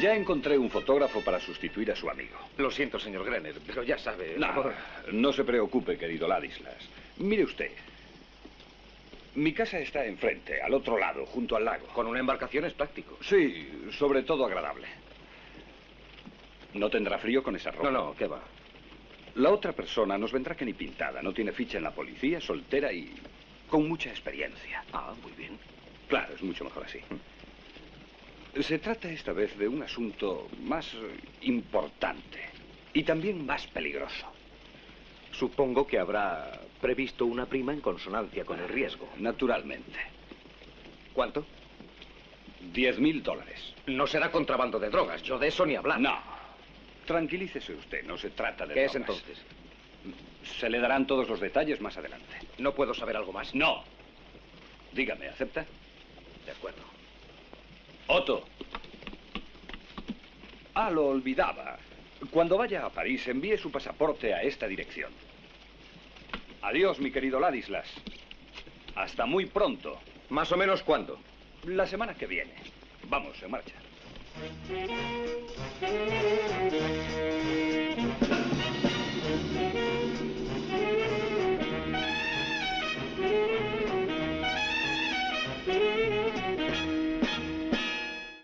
Ya encontré un fotógrafo para sustituir a su amigo. Lo siento, señor Grenner, pero ya sabe... No, no se preocupe, querido Ladislas. Mire usted. Mi casa está enfrente, al otro lado, junto al lago. Con una embarcación es práctico. Sí, sobre todo agradable. ¿No tendrá frío con esa ropa? No, no, ¿qué va? La otra persona nos vendrá que ni pintada. No tiene ficha en la policía, soltera y con mucha experiencia. Ah, muy bien. Claro, es mucho mejor así. Se trata esta vez de un asunto más importante y también más peligroso. Supongo que habrá previsto una prima en consonancia con el riesgo. Naturalmente. ¿Cuánto? Diez mil dólares. No será contrabando de drogas, yo de eso ni hablar. No. Tranquilícese usted, no se trata de ¿Qué es entonces? Se le darán todos los detalles más adelante. ¿No puedo saber algo más? No. Dígame, ¿acepta? De acuerdo. Otto. Ah, lo olvidaba. Cuando vaya a París, envíe su pasaporte a esta dirección. Adiós, mi querido Ladislas. Hasta muy pronto. ¿Más o menos cuándo? La semana que viene. Vamos, en marcha.